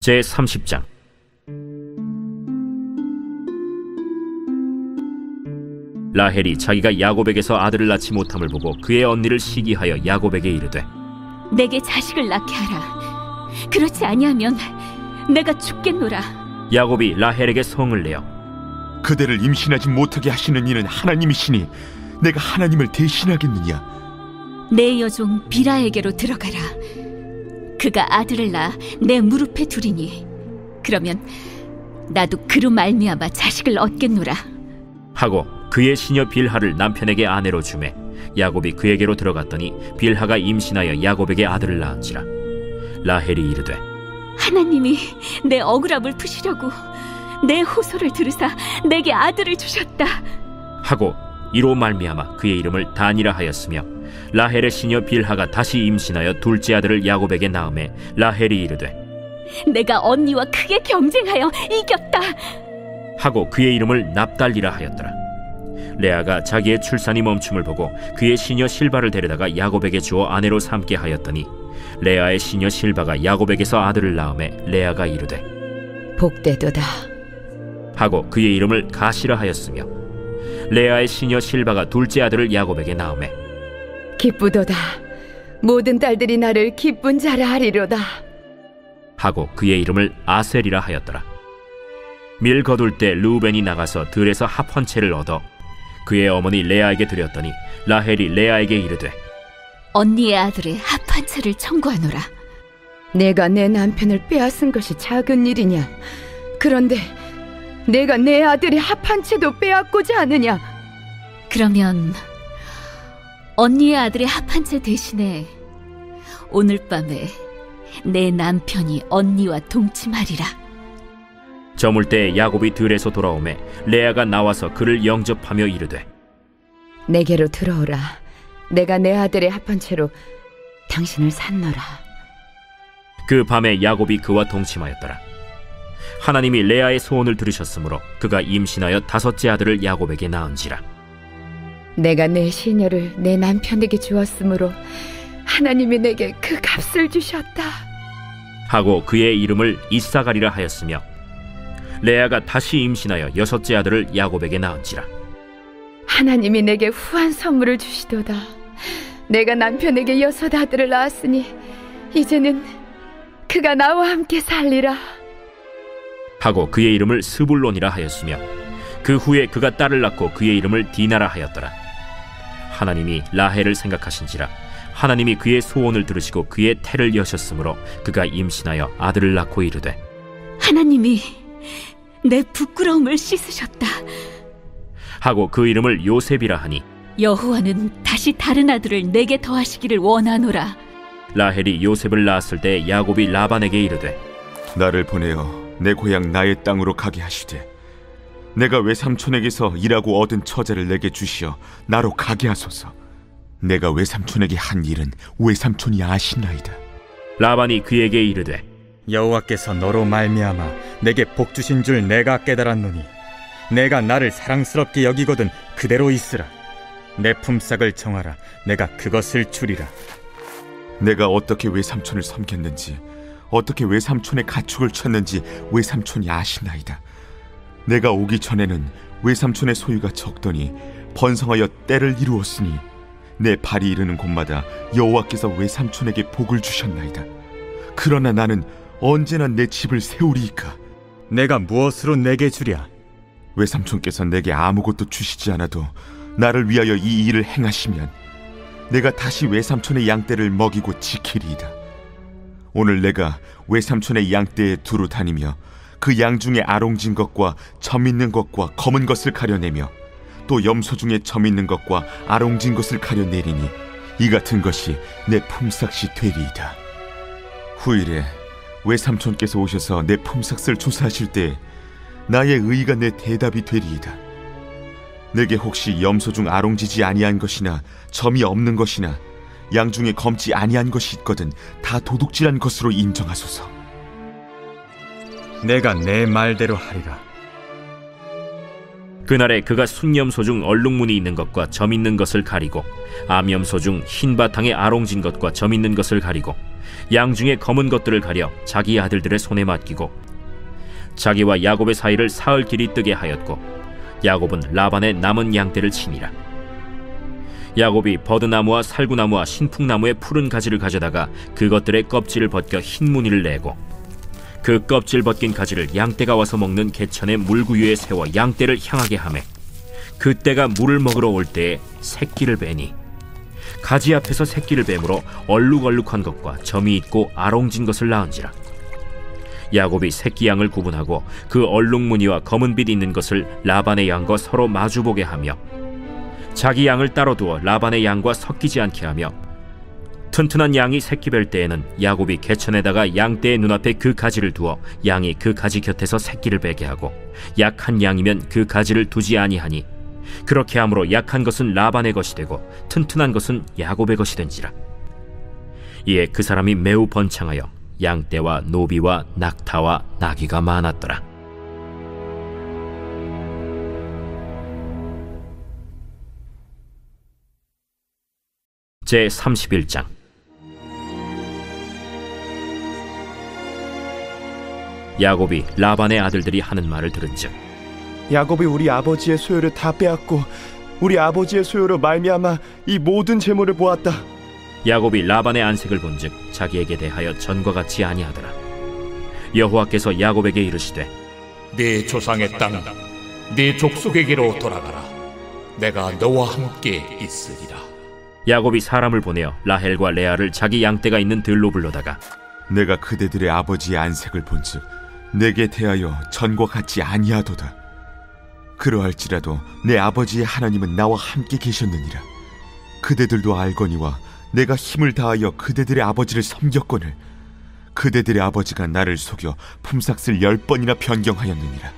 제 30장 라헬이 자기가 야곱에게서 아들을 낳지 못함을 보고 그의 언니를 시기하여 야곱에게 이르되 내게 자식을 낳게 하라. 그렇지 아니하면 내가 죽겠노라. 야곱이 라헬에게 성을 내어 그대를 임신하지 못하게 하시는 이는 하나님이시니 내가 하나님을 대신하겠느냐 내 여종 비라에게로 들어가라. 그가 아들을 낳아 내 무릎에 두리니 그러면 나도 그로 말미암아 자식을 얻겠노라. 하고 그의 시녀 빌하를 남편에게 아내로 주매 야곱이 그에게로 들어갔더니 빌하가 임신하여 야곱에게 아들을 낳은지라 라헬이 이르되 하나님이 내 억울함을 푸시려고 내 호소를 들으사 내게 아들을 주셨다. 하고 이로 말미암아 그의 이름을 단이라 하였으며 라헬의 시녀 빌하가 다시 임신하여 둘째 아들을 야곱에게 낳음에 라헬이 이르되 내가 언니와 크게 경쟁하여 이겼다. 하고 그의 이름을 납달리라 하였더라. 레아가 자기의 출산이 멈춤을 보고 그의 시녀 실바를 데려다가 야곱에게 주어 아내로 삼게 하였더니 레아의 시녀 실바가 야곱에게서 아들을 낳음에 레아가 이르되 복되도다. 하고 그의 이름을 가시라 하였으며 레아의 시녀 실바가 둘째 아들을 야곱에게 낳음에 기쁘도다. 모든 딸들이 나를 기쁜 자라 하리로다. 하고 그의 이름을 아셀이라 하였더라. 밀 거둘 때 루벤이 나가서 들에서 합한 채를 얻어 그의 어머니 레아에게 드렸더니 라헬이 레아에게 이르되 언니의 아들의 합한 채를 청구하노라. 내가 내 남편을 빼앗은 것이 작은 일이냐? 그런데 내가 내 아들의 합한 채도 빼앗고자 하느냐? 그러면 언니의 아들의 합한 채 대신에 오늘 밤에 내 남편이 언니와 동침하리라. 저물 때 야곱이 들에서 돌아오매 레아가 나와서 그를 영접하며 이르되 내게로 들어오라. 내가 내 아들의 합한 채로 당신을 산노라. 그 밤에 야곱이 그와 동침하였더라. 하나님이 레아의 소원을 들으셨으므로 그가 임신하여 다섯째 아들을 야곱에게 낳은지라. 내가 내 시녀를 내 남편에게 주었으므로 하나님이 내게 그 값을 주셨다. 하고 그의 이름을 이사가리라 하였으며 레아가 다시 임신하여 여섯째 아들을 야곱에게 낳은지라. 하나님이 내게 후한 선물을 주시도다. 내가 남편에게 여섯 아들을 낳았으니 이제는 그가 나와 함께 살리라. 하고 그의 이름을 스불론이라 하였으며 그 후에 그가 딸을 낳고 그의 이름을 디나라 하였더라. 하나님이 라헬을 생각하신지라 하나님이 그의 소원을 들으시고 그의 태를 여셨으므로 그가 임신하여 아들을 낳고 이르되 하나님이 내 부끄러움을 씻으셨다. 하고 그 이름을 요셉이라 하니 여호와는 다시 다른 아들을 내게 더하시기를 원하노라. 라헬이 요셉을 낳았을 때 야곱이 라반에게 이르되 나를 보내어 내 고향 나의 땅으로 가게 하시되 내가 외삼촌에게서 일하고 얻은 처자를 내게 주시어 나로 가게 하소서? 내가 외삼촌에게 한 일은 외삼촌이 아시나이다? 라반이 그에게 이르되 여호와께서 너로 말미암아 내게 복 주신 줄 내가 깨달았노니 내가 나를 사랑스럽게 여기거든 그대로 있으라. 내 품삯을 정하라. 내가 그것을 주리라. 내가 어떻게 외삼촌을 섬겼는지 어떻게 외삼촌의 가축을 쳤는지 외삼촌이 아시나이다 내가 오기 전에는 외삼촌의 소유가 적더니 번성하여 때를 이루었으니 내 발이 이르는 곳마다 여호와께서 외삼촌에게 복을 주셨나이다. 그러나 나는 언제나 내 집을 세우리이까? 내가 무엇으로 내게 주랴? 외삼촌께서 내게 아무것도 주시지 않아도 나를 위하여 이 일을 행하시면 내가 다시 외삼촌의 양떼를 먹이고 지키리이다. 오늘 내가 외삼촌의 양떼에 두루 다니며 그 양 중에 아롱진 것과 점 있는 것과 검은 것을 가려내며 또 염소 중에 점 있는 것과 아롱진 것을 가려내리니 이 같은 것이 내 품삯이 되리이다. 후일에 외삼촌께서 오셔서 내 품삯을 조사하실 때 나의 의가 내 대답이 되리이다. 내게 혹시 염소 중 아롱지지 아니한 것이나 점이 없는 것이나 양 중에 검지 아니한 것이 있거든 다 도둑질한 것으로 인정하소서. 내가 내 말대로 하리라. 그날에 그가 순염소 중 얼룩무늬 있는 것과 점 있는 것을 가리고 암염소 중 흰 바탕에 아롱진 것과 점 있는 것을 가리고 양 중에 검은 것들을 가려 자기 아들들의 손에 맡기고 자기와 야곱의 사이를 사흘 길이 뜨게 하였고 야곱은 라반의 남은 양떼를 치니라. 야곱이 버드나무와 살구나무와 신풍나무의 푸른 가지를 가져다가 그것들의 껍질을 벗겨 흰 무늬를 내고 그 껍질 벗긴 가지를 양떼가 와서 먹는 개천의 물구유에 세워 양떼를 향하게 하매 그때가 물을 먹으러 올 때에 새끼를 베니 가지 앞에서 새끼를 뱀으로 얼룩얼룩한 것과 점이 있고 아롱진 것을 낳은지라. 야곱이 새끼 양을 구분하고 그 얼룩 무늬와 검은 빛 있는 것을 라반의 양과 서로 마주보게 하며 자기 양을 따로 두어 라반의 양과 섞이지 않게 하며 튼튼한 양이 새끼 뵐 때에는 야곱이 개천에다가 양떼의 눈앞에 그 가지를 두어 양이 그 가지 곁에서 새끼를 베게 하고 약한 양이면 그 가지를 두지 아니하니 그렇게 함으로 약한 것은 라반의 것이 되고 튼튼한 것은 야곱의 것이 된지라. 이에 그 사람이 매우 번창하여 양떼와 노비와 낙타와 나귀가 많았더라. 제 31장 야곱이 라반의 아들들이 하는 말을 들은즉 야곱이 우리 아버지의 소유를 다 빼앗고 우리 아버지의 소유로 말미암아 이 모든 재물을 보았다. 야곱이 라반의 안색을 본즉 자기에게 대하여 전과 같이 아니하더라 여호와께서 야곱에게 이르시되 네 조상의 땅, 네 족속에게로 돌아가라. 내가 너와 함께 있으리라. 야곱이 사람을 보내어 라헬과 레아를 자기 양떼가 있는 들로 불러다가 내가 그대들의 아버지의 안색을 본즉 내게 대하여 전과 같지 아니하도다. 그러할지라도 내 아버지의 하나님은 나와 함께 계셨느니라. 그대들도 알거니와 내가 힘을 다하여 그대들의 아버지를 섬겼거늘 그대들의 아버지가 나를 속여 품삯을 열 번이나 변경하였느니라.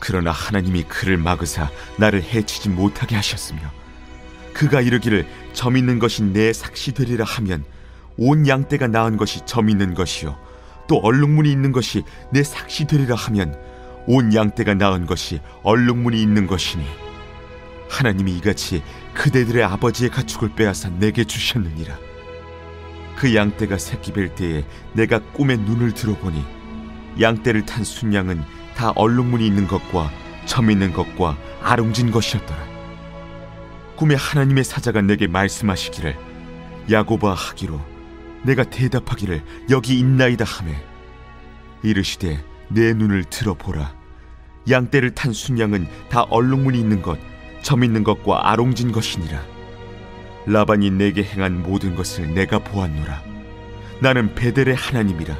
그러나 하나님이 그를 막으사 나를 해치지 못하게 하셨으며 그가 이르기를 점 있는 것이 내 삭시 되리라 하면 온 양떼가 낳은 것이 점 있는 것이요 또 얼룩무늬 있는 것이 내 삭시 되리라 하면 온 양떼가 낳은 것이 얼룩무늬 있는 것이니 하나님이 이같이 그대들의 아버지의 가축을 빼앗아 내게 주셨느니라. 그 양떼가 새끼 뵐 때에 내가 꿈에 눈을 들어보니 양떼를 탄 순양은 다 얼룩무늬 있는 것과 점 있는 것과 아롱진 것이었더라. 꿈에 하나님의 사자가 내게 말씀하시기를 야고바 하기로 내가 대답하기를 여기 있나이다 하매 이르시되 내 눈을 들어보라 양떼를 탄 순양은 다 얼룩무늬 있는 것, 점 있는 것과 아롱진 것이니라. 라반이 내게 행한 모든 것을 내가 보았노라. 나는 베델의 하나님이라.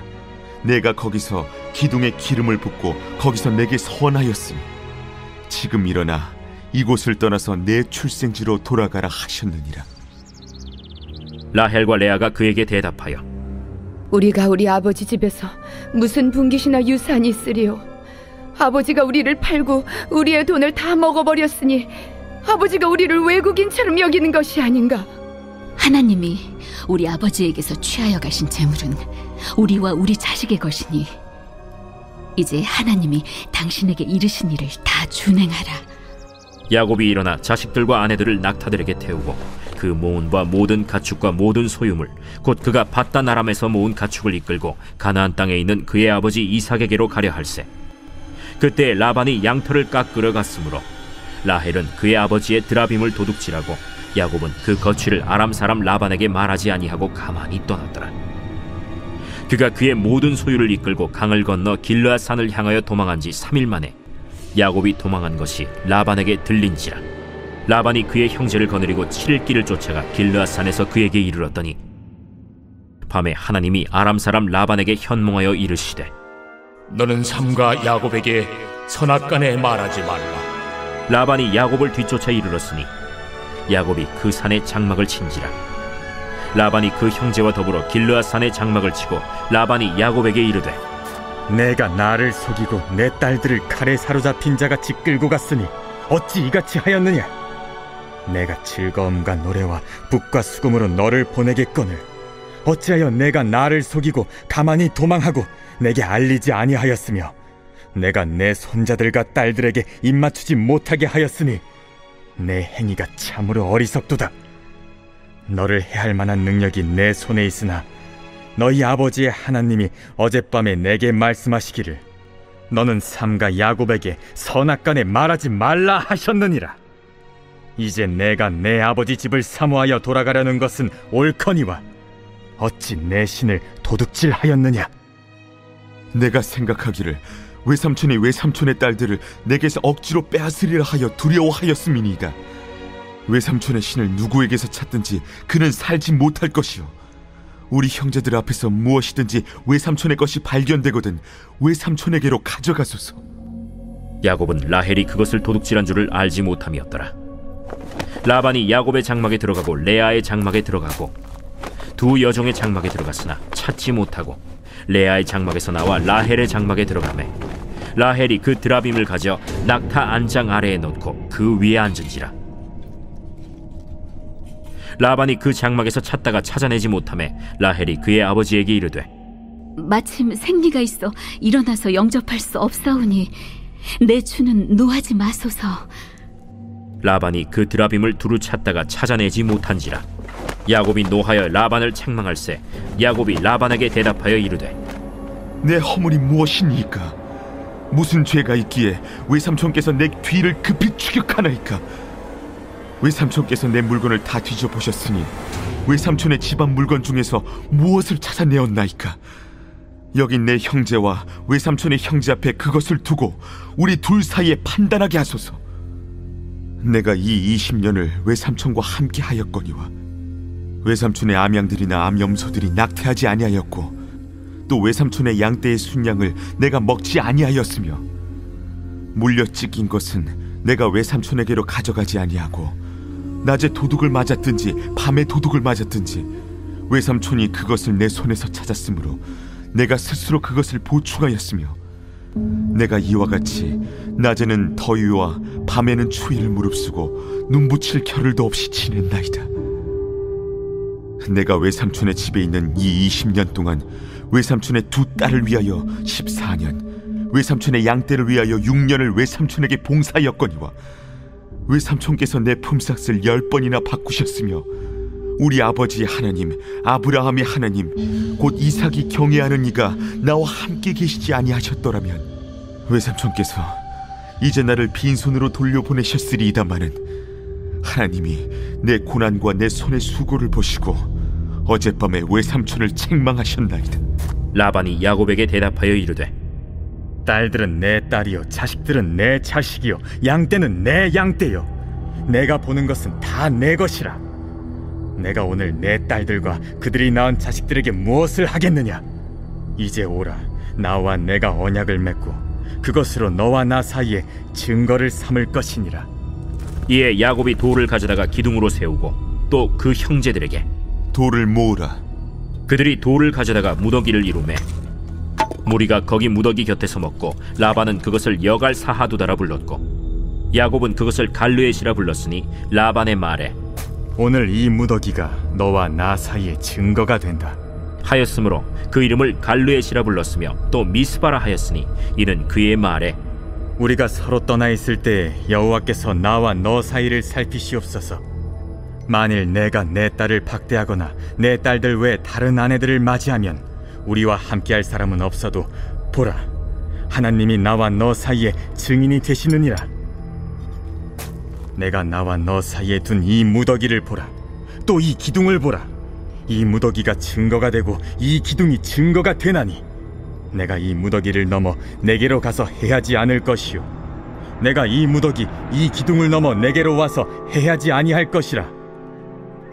내가 거기서 기둥에 기름을 붓고 거기서 내게 선하였으니 지금 일어나 이곳을 떠나서 내 출생지로 돌아가라 하셨느니라. 라헬과 레아가 그에게 대답하여 우리가 우리 아버지 집에서 무슨 분깃이나 유산이 있으리요? 아버지가 우리를 팔고 우리의 돈을 다 먹어버렸으니 아버지가 우리를 외국인처럼 여기는 것이 아닌가? 하나님이 우리 아버지에게서 취하여 가신 재물은 우리와 우리 자식의 것이니 이제 하나님이 당신에게 이르신 일을 다 준행하라. 야곱이 일어나 자식들과 아내들을 낙타들에게 태우고 그 모은과 모든 가축과 모든 소유물 곧 그가 바단 아람에서 모은 가축을 이끌고 가나안 땅에 있는 그의 아버지 이삭에게로 가려 할세. 그때 라반이 양털을 깎으러 갔으므로 라헬은 그의 아버지의 드라빔을 도둑질하고 야곱은 그 거취를 아람 사람 라반에게 말하지 아니하고 가만히 떠났더라. 그가 그의 모든 소유를 이끌고 강을 건너 길르앗 산을 향하여 도망한 지 3일 만에 야곱이 도망한 것이 라반에게 들린지라 라반이 그의 형제를 거느리고 7일 길을 쫓아가 길르앗 산에서 그에게 이르렀더니 밤에 하나님이 아람 사람 라반에게 현몽하여 이르시되 너는 삼가 야곱에게 선악간에 말하지 말라. 라반이 야곱을 뒤쫓아 이르렀으니 야곱이 그 산에 장막을 친지라 라반이 그 형제와 더불어 길르앗 산에 장막을 치고 라반이 야곱에게 이르되 내가 나를 속이고 내 딸들을 칼에 사로잡힌 자같이 끌고 갔으니 어찌 이같이 하였느냐? 내가 즐거움과 노래와 북과 수금으로 너를 보내겠거늘 어찌하여 내가 나를 속이고 가만히 도망하고 내게 알리지 아니하였으며 내가 내 손자들과 딸들에게 입맞추지 못하게 하였으니 내 행위가 참으로 어리석도다. 너를 해할 만한 능력이 내 손에 있으나 너희 아버지의 하나님이 어젯밤에 내게 말씀하시기를 너는 삼가 야곱에게 선악간에 말하지 말라 하셨느니라. 이제 내가 내 아버지 집을 사모하여 돌아가려는 것은 옳거니와 어찌 내 신을 도둑질하였느냐? 내가 생각하기를 외삼촌이 외삼촌의 딸들을 내게서 억지로 빼앗으리라 하여 두려워하였음이니이다. 외삼촌의 신을 누구에게서 찾든지 그는 살지 못할 것이요. 우리 형제들 앞에서 무엇이든지 외삼촌의 것이 발견되거든 외삼촌에게로 가져가소서. 야곱은 라헬이 그것을 도둑질한 줄을 알지 못함이었더라. 라반이 야곱의 장막에 들어가고 레아의 장막에 들어가고 두 여종의 장막에 들어갔으나 찾지 못하고 레아의 장막에서 나와 라헬의 장막에 들어가매 라헬이 그 드라빔을 가져 낙타 안장 아래에 놓고 그 위에 앉은지라 라반이 그 장막에서 찾다가 찾아내지 못함에 라헬이 그의 아버지에게 이르되 마침 생리가 있어 일어나서 영접할 수 없사오니 내 주는 노하지 마소서. 라반이 그 드라빔을 두루 찾다가 찾아내지 못한지라 야곱이 노하여 라반을 책망할세 야곱이 라반에게 대답하여 이르되 내 허물이 무엇이니까? 무슨 죄가 있기에 외삼촌께서 내 뒤를 급히 추격하나이까? 외삼촌께서 내 물건을 다 뒤져보셨으니 외삼촌의 집안 물건 중에서 무엇을 찾아내었나이까? 여기 내 형제와 외삼촌의 형제 앞에 그것을 두고 우리 둘 사이에 판단하게 하소서. 내가 이 20년을 외삼촌과 함께 하였거니와 외삼촌의 암양들이나 암염소들이 낙태하지 아니하였고 또 외삼촌의 양떼의 순양을 내가 먹지 아니하였으며 물려 찢긴 것은 내가 외삼촌에게로 가져가지 아니하고 낮에 도둑을 맞았든지 밤에 도둑을 맞았든지 외삼촌이 그것을 내 손에서 찾았으므로 내가 스스로 그것을 보충하였으며 내가 이와 같이 낮에는 더위와 밤에는 추위를 무릅쓰고 눈붙일 겨를도 없이 지낸 나이다. 내가 외삼촌의 집에 있는 이 20년 동안 외삼촌의 두 딸을 위하여 14년, 외삼촌의 양떼를 위하여 6년을 외삼촌에게 봉사하였거니와 외삼촌께서 내 품삯을 열 번이나 바꾸셨으며 우리 아버지 하나님 아브라함의 하나님 곧 이삭이 경외하는 이가 나와 함께 계시지 아니하셨더라면 외삼촌께서 이제 나를 빈손으로 돌려보내셨으리이다마는 하나님이 내 고난과 내 손의 수고를 보시고 어젯밤에 외삼촌을 책망하셨나이다. 라반이 야곱에게 대답하여 이르되 딸들은 내 딸이요 자식들은 내 자식이요 양떼는 내 양떼요. 내가 보는 것은 다 내 것이라 내가 오늘 내 딸들과 그들이 낳은 자식들에게 무엇을 하겠느냐? 이제 오라. 나와 내가 언약을 맺고 그것으로 너와 나 사이에 증거를 삼을 것이니라. 이에 야곱이 돌을 가져다가 기둥으로 세우고 또 그 형제들에게 돌을 모으라. 그들이 돌을 가져다가 무더기를 이루매 무리가 거기 무더기 곁에서 먹고 라반은 그것을 여갈 사하두다라 불렀고 야곱은 그것을 갈르엣이라 불렀으니 라반의 말에 오늘 이 무더기가 너와 나 사이에 증거가 된다. 하였으므로 그 이름을 갈르엣이라 불렀으며 또 미스바라 하였으니 이는 그의 말에 우리가 서로 떠나 있을 때 여호와께서 나와 너 사이를 살피시옵소서. 만일 내가 내 딸을 박대하거나 내 딸들 외 다른 아내들을 맞이하면 우리와 함께할 사람은 없어도 보라 하나님이 나와 너 사이에 증인이 되시느니라 내가 나와 너 사이에 둔 이 무더기를 보라. 또 이 기둥을 보라. 이 무더기가 증거가 되고 이 기둥이 증거가 되나니 내가 이 무더기를 넘어 내게로 가서 해하지 않을 것이요 내가 이 무더기 이 기둥을 넘어 내게로 와서 해하지 아니할 것이라.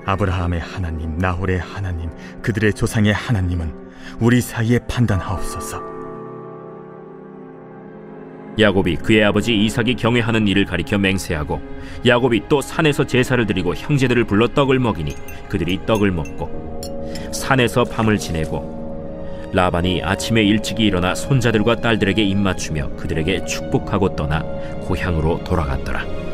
아브라함의 하나님 나홀의 하나님 그들의 조상의 하나님은 우리 사이에 판단하옵소서 야곱이 그의 아버지 이삭이 경외하는 일을 가리켜 맹세하고 야곱이 또 산에서 제사를 드리고 형제들을 불러 떡을 먹이니 그들이 떡을 먹고 산에서 밤을 지내고 라반이 아침에 일찍이 일어나 손자들과 딸들에게 입맞추며 그들에게 축복하고 떠나 고향으로 돌아갔더라.